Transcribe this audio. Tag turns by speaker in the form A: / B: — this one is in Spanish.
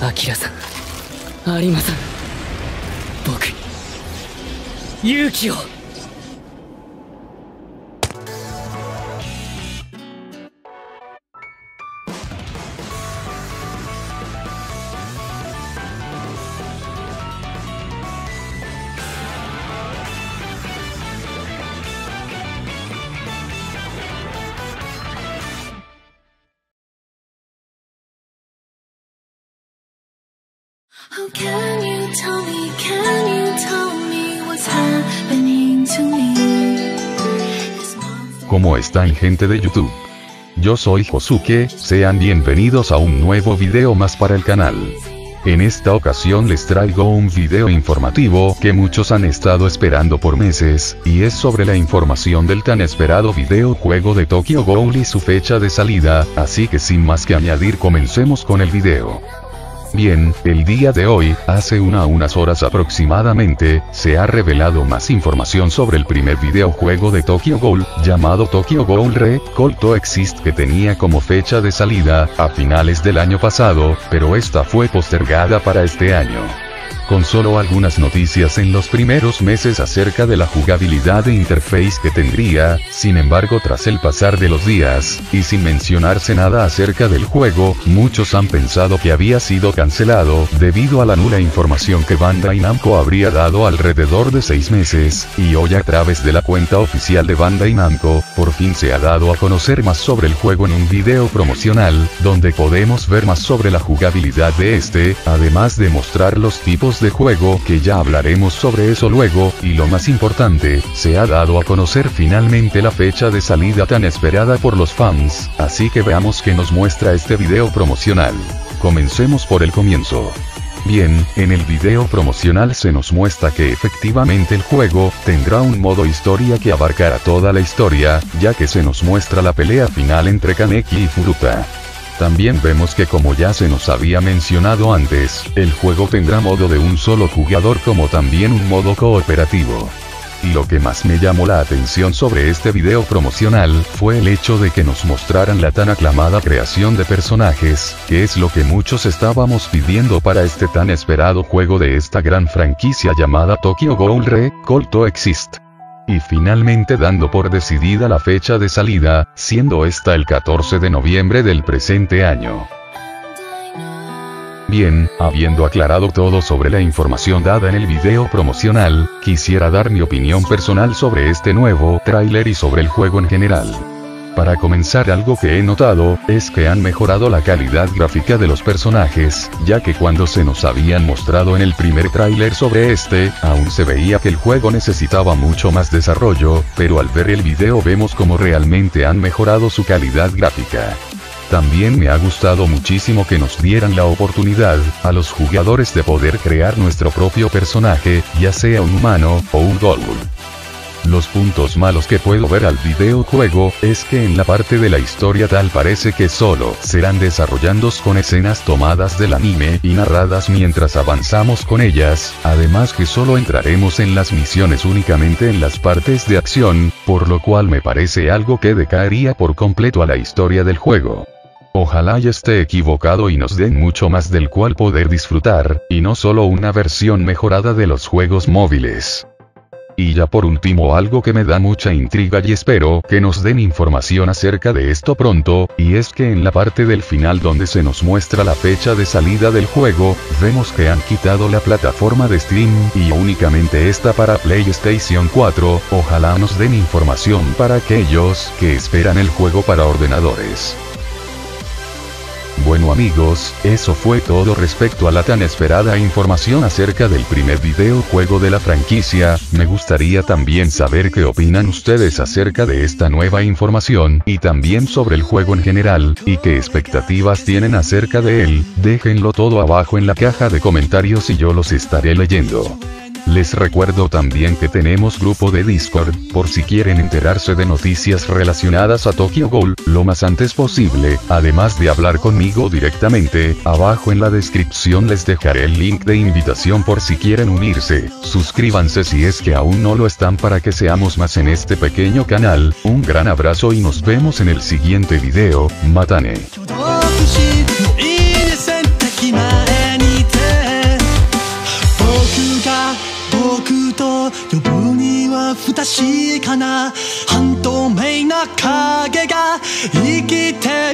A: アキラさん。有馬さん。僕に。勇気を。
B: Oh, can you tell me, can you tell me what's happening to me? This monster-
C: ¿Cómo están gente de YouTube? Yo soy Josuke, sean bienvenidos a un nuevo video más para el canal. En esta ocasión les traigo un video informativo que muchos han estado esperando por meses, y es sobre la información del tan esperado videojuego de Tokyo Ghoul y su fecha de salida, así que sin más que añadir comencemos con el video. Bien, el día de hoy, hace una unas horas aproximadamente, se ha revelado más información sobre el primer videojuego de Tokyo Ghoul, llamado Tokyo Ghoul Re, Call to Exist que tenía como fecha de salida, a finales del año pasado, pero esta fue postergada para este año con solo algunas noticias en los primeros meses acerca de la jugabilidad e interface que tendría, sin embargo tras el pasar de los días, y sin mencionarse nada acerca del juego, muchos han pensado que había sido cancelado, debido a la nula información que Bandai Namco habría dado alrededor de seis meses, y hoy a través de la cuenta oficial de Bandai Namco, por fin se ha dado a conocer más sobre el juego en un video promocional, donde podemos ver más sobre la jugabilidad de este, además de mostrar los tipos de juego que ya hablaremos sobre eso luego, y lo más importante, se ha dado a conocer finalmente la fecha de salida tan esperada por los fans, así que veamos que nos muestra este video promocional. Comencemos por el comienzo. Bien, en el video promocional se nos muestra que efectivamente el juego tendrá un modo historia que abarcará toda la historia, ya que se nos muestra la pelea final entre Kaneki y Furuta. También vemos que como ya se nos había mencionado antes, el juego tendrá modo de un solo jugador como también un modo cooperativo. Y lo que más me llamó la atención sobre este video promocional, fue el hecho de que nos mostraran la tan aclamada creación de personajes, que es lo que muchos estábamos pidiendo para este tan esperado juego de esta gran franquicia llamada Tokyo Ghoul Re, Call to Exist. Y finalmente dando por decidida la fecha de salida, siendo esta el 14 de noviembre del presente año. Bien, habiendo aclarado todo sobre la información dada en el video promocional, quisiera dar mi opinión personal sobre este nuevo tráiler y sobre el juego en general. Para comenzar algo que he notado, es que han mejorado la calidad gráfica de los personajes, ya que cuando se nos habían mostrado en el primer tráiler sobre este, aún se veía que el juego necesitaba mucho más desarrollo, pero al ver el video vemos como realmente han mejorado su calidad gráfica. También me ha gustado muchísimo que nos dieran la oportunidad, a los jugadores de poder crear nuestro propio personaje, ya sea un humano, o un ghoul. Los puntos malos que puedo ver al videojuego, es que en la parte de la historia tal parece que solo serán desarrollandos con escenas tomadas del anime y narradas mientras avanzamos con ellas, además que solo entraremos en las misiones únicamente en las partes de acción, por lo cual me parece algo que decaería por completo a la historia del juego. Ojalá y esté equivocado y nos den mucho más del cual poder disfrutar, y no solo una versión mejorada de los juegos móviles. Y ya por último algo que me da mucha intriga y espero que nos den información acerca de esto pronto, y es que en la parte del final donde se nos muestra la fecha de salida del juego, vemos que han quitado la plataforma de Steam y únicamente está para PlayStation 4, ojalá nos den información para aquellos que esperan el juego para ordenadores. Bueno amigos, eso fue todo respecto a la tan esperada información acerca del primer videojuego de la franquicia, me gustaría también saber qué opinan ustedes acerca de esta nueva información, y también sobre el juego en general, y qué expectativas tienen acerca de él, déjenlo todo abajo en la caja de comentarios y yo los estaré leyendo. Les recuerdo también que tenemos grupo de Discord, por si quieren enterarse de noticias relacionadas a Tokyo Ghoul, lo más antes posible, además de hablar conmigo directamente, abajo en la descripción les dejaré el link de invitación por si quieren unirse, suscríbanse si es que aún no lo están para que seamos más en este pequeño canal, un gran abrazo y nos vemos en el siguiente video, Matane.
D: 半透明な影が生きてる